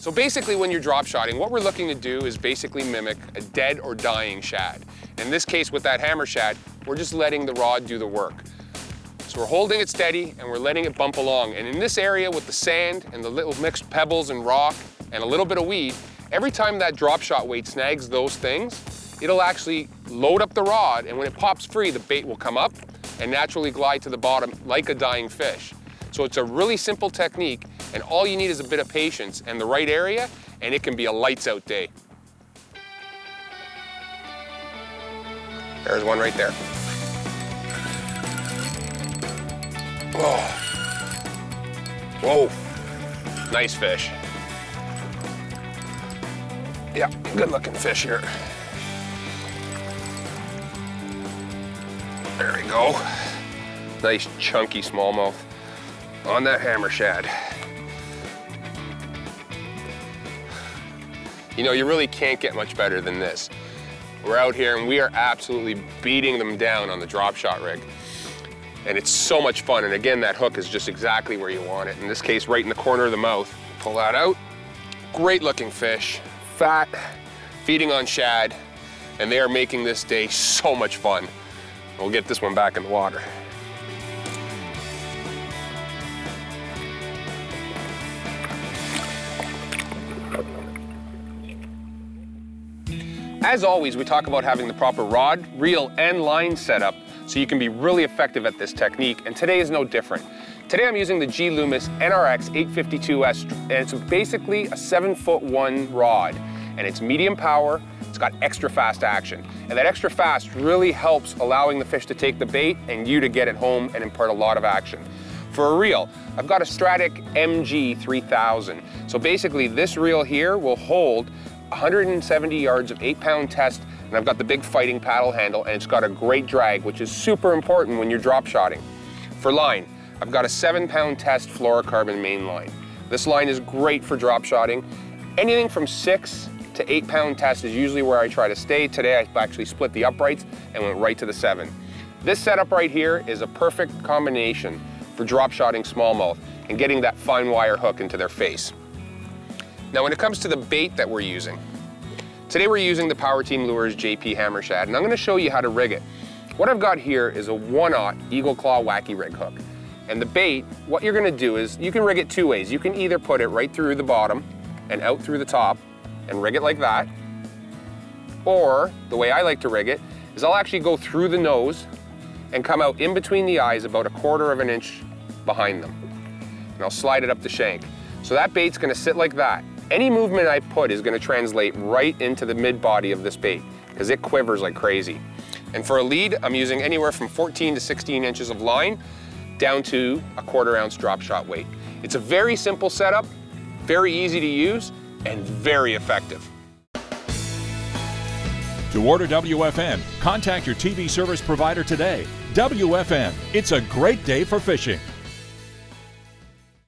So basically when you're drop shotting, what we're looking to do is basically mimic a dead or dying shad. In this case with that hammer shad, we're just letting the rod do the work. So we're holding it steady and we're letting it bump along. And in this area with the sand and the little mixed pebbles and rock and a little bit of weed, every time that drop shot weight snags those things, it'll actually load up the rod and when it pops free, the bait will come up and naturally glide to the bottom like a dying fish. So it's a really simple technique and all you need is a bit of patience and the right area and it can be a lights out day. There's one right there. Oh. Whoa. Nice fish. Yeah, good looking fish here. There we go. Nice chunky smallmouth on that hammer shad. You know, you really can't get much better than this. We're out here and we are absolutely beating them down on the drop shot rig. And it's so much fun. And again, that hook is just exactly where you want it. In this case, right in the corner of the mouth. Pull that out. Great looking fish, fat, feeding on shad. And they are making this day so much fun. We'll get this one back in the water. As always, we talk about having the proper rod, reel, and line setup so you can be really effective at this technique, and today is no different. Today I'm using the G Loomis NRX 852S, and it's basically a seven foot one rod, and it's medium power, it's got extra fast action. And that extra fast really helps allowing the fish to take the bait and you to get it home and impart a lot of action. For a reel, I've got a Stratic MG 3000. So basically this reel here will hold 170 yards of eight pound test, and I've got the big fighting paddle handle, and it's got a great drag, which is super important when you're drop shotting. For line, I've got a seven pound test fluorocarbon main line. This line is great for drop shotting. Anything from six to eight pound test is usually where I try to stay. Today I actually split the uprights and went right to the seven. This setup right here is a perfect combination for drop shotting smallmouth and getting that fine wire hook into their face. Now when it comes to the bait that we're using, today we're using the Power Team Lures JP Hammer Shad, and I'm gonna show you how to rig it. What I've got here is a one-aught Eagle Claw Wacky Rig hook. And the bait, what you're gonna do is, you can rig it two ways. You can either put it right through the bottom and out through the top and rig it like that, or the way I like to rig it is I'll actually go through the nose and come out in between the eyes about a quarter of an inch behind them. And I'll slide it up the shank. So that bait's gonna sit like that. Any movement I put is gonna translate right into the mid body of this bait because it quivers like crazy. And for a lead, I'm using anywhere from 14 to 16 inches of line down to a quarter ounce drop shot weight. It's a very simple setup, very easy to use, and very effective. To order WFN, contact your TV service provider today. WFN, it's a great day for fishing.